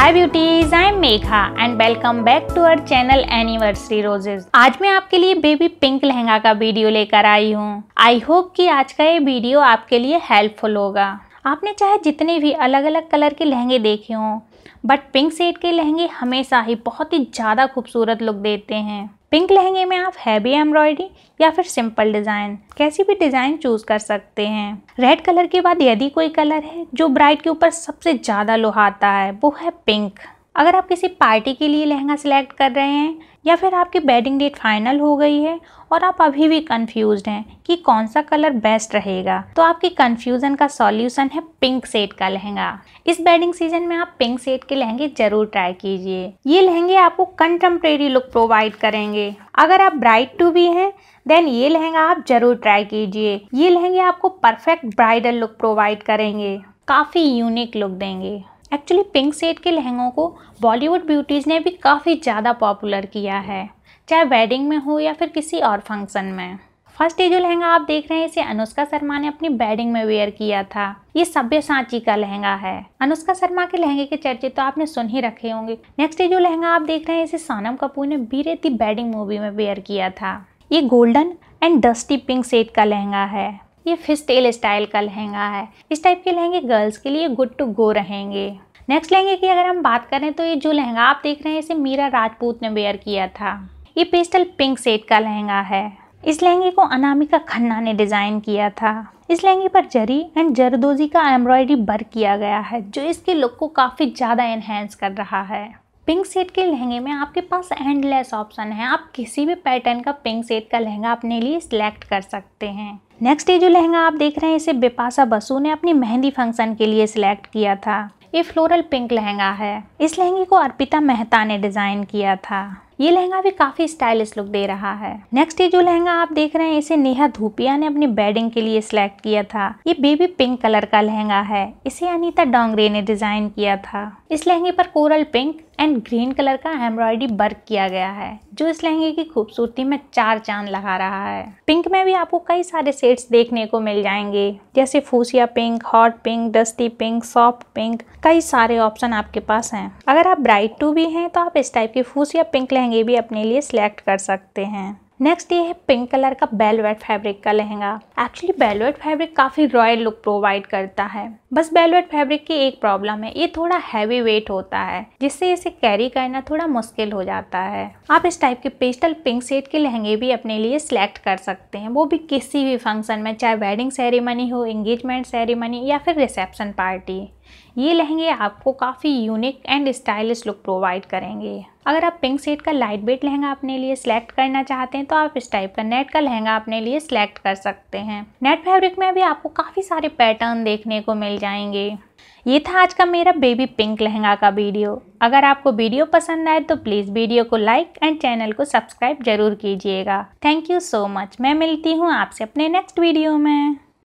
Hi beauties I am Megha and welcome back to our channel anniversary roses आज मैं आपके लिए baby pink lehenga का वीडियो लेकर आई हूँ. आई होप कि आज का ये वीडियो आपके लिए हेल्पफुल होगा. आपने चाहे जितने भी अलग अलग कलर के लहंगे देखे हों बट पिंक सेट के लहंगे हमेशा ही बहुत ही ज़्यादा खूबसूरत लुक देते हैं। पिंक लहंगे में आप हैवी एम्ब्रॉयडरी या फिर सिंपल डिज़ाइन कैसी भी डिज़ाइन चूज़ कर सकते हैं। रेड कलर के बाद यदि कोई कलर है जो ब्राइड के ऊपर सबसे ज़्यादा लुहाता है, वो है पिंक अगर आप किसी पार्टी के लिए लहंगा सिलेक्ट कर रहे हैं या फिर आपकी वेडिंग डेट फाइनल हो गई है और आप अभी भी कंफ्यूज्ड हैं कि कौन सा कलर बेस्ट रहेगा तो आपकी कंफ्यूजन का सॉल्यूशन है पिंक सेट का लहंगा। इस वेडिंग सीज़न में आप पिंक सेट के लहंगे ज़रूर ट्राई कीजिए। ये लहंगे आपको कंटेम्प्रेरी लुक प्रोवाइड करेंगे। अगर आप ब्राइड टू भी हैं देन ये लहंगा आप ज़रूर ट्राई कीजिए। ये लहंगे आपको परफेक्ट ब्राइडल लुक प्रोवाइड करेंगे। काफ़ी यूनिक लुक देंगे। एक्चुअली पिंक सेट के लहंगों को बॉलीवुड ब्यूटीज़ ने भी काफ़ी ज़्यादा पॉपुलर किया है, चाहे वेडिंग में हो या फिर किसी और फ़ंक्शन में। फ़र्स्ट ये जो लहंगा आप देख रहे हैं, इसे अनुष्का शर्मा ने अपनी वेडिंग में वेयर किया था। ये सभ्य सांची का लहंगा है। अनुष्का शर्मा के लहंगे के चर्चे तो आपने सुन ही रखे होंगे। नेक्स्ट ये जो लहंगा आप देख रहे हैं, इसे सोनम कपूर ने बीरेती वेडिंग मूवी में वेयर किया था। ये golden and dusty pink set का लहंगा है। ये फ़िश टेल स्टाइल का लहंगा है। इस टाइप के लहंगे गर्ल्स के लिए गुड टू गो रहेंगे। नेक्स्ट लहंगे की अगर हम बात करें तो ये जो लहंगा आप देख रहे हैं, इसे मीरा राजपूत ने वेयर किया था। ये पेस्टल पिंक सेट का लहंगा है। इस लहंगे को अनामिका खन्ना ने डिज़ाइन किया था। इस लहंगे पर जरी एंड जरदोजी का एम्ब्रॉयडरी वर्क किया गया है, जो इसके लुक को काफ़ी ज़्यादा एनहेंस कर रहा है। पिंक सेट के लहंगे में आपके पास एंडलेस ऑप्शन है। आप किसी भी पैटर्न का पिंक सेट का लहंगा अपने लिए सिलेक्ट कर सकते हैं। नेक्स्ट ये जो लहंगा आप देख रहे हैं, इसे बिपाशा बसु ने अपनी मेहंदी फ़ंक्शन के लिए सिलेक्ट किया था। ये फ्लोरल पिंक लहंगा है। इस लहंगे को अर्पिता मेहता ने डिज़ाइन किया था। ये लहंगा भी काफ़ी स्टाइलिश लुक दे रहा है। नेक्स्ट ये जो लहंगा आप देख रहे हैं, इसे नेहा धूपिया ने अपनी बेडिंग के लिए सिलेक्ट किया था। ये बेबी पिंक कलर का लहंगा है। इसे अनिता डोंगरे ने डिज़ाइन किया था। इस लहंगे पर coral pink and green colour का एम्ब्रॉयडरी वर्क किया गया है, जो इस लहंगे की खूबसूरती में चार चाँद लगा रहा है। पिंक में भी आपको कई सारे सेट्स देखने को मिल जाएँगे, जैसे fuchsia pink hot pink dusty pink soft pink कई सारे ऑप्शन आपके पास हैं। अगर आप ब्राइट टू भी हैं तो आप इस टाइप के फूसिया पिंक लहंगे भी अपने लिए सिलेक्ट कर सकते हैं। नेक्स्ट ये है पिंक कलर का बेलवेट फैब्रिक का लहंगा। एक्चुअली बेलवेट फैब्रिक काफ़ी रॉयल लुक प्रोवाइड करता है। बस बेलवेट फैब्रिक की एक प्रॉब्लम है, ये थोड़ा हैवी वेट होता है, जिससे इसे कैरी करना थोड़ा मुश्किल हो जाता है। आप इस टाइप के पेस्टल पिंक सेट के लहंगे भी अपने लिए सिलेक्ट कर सकते हैं। वो भी किसी भी फ़ंक्शन में, चाहे वेडिंग सेरेमनी हो एंगेजमेंट सेरेमनी या फिर रिसेप्शन पार्टी ये लहंगे आपको काफ़ी unique and stylish look provide करेंगे। अगर आप पिंक सेट का लाइट वेट लहंगा अपने लिए सिलेक्ट करना चाहते हैं तो आप इस टाइप का नेट का लहंगा अपने लिए सिलेक्ट कर सकते हैं। नेट फैब्रिक में भी आपको काफ़ी सारे पैटर्न देखने को मिल जाएँगे। ये था आज का मेरा बेबी पिंक लहंगा का वीडियो अगर आपको वीडियो पसंद आए तो प्लीज़ वीडियो को लाइक एंड चैनल को सब्सक्राइब ज़रूर कीजिएगा। थैंक यू सो मच मैं मिलती हूँ आपसे अपने नेक्स्ट वीडियो में।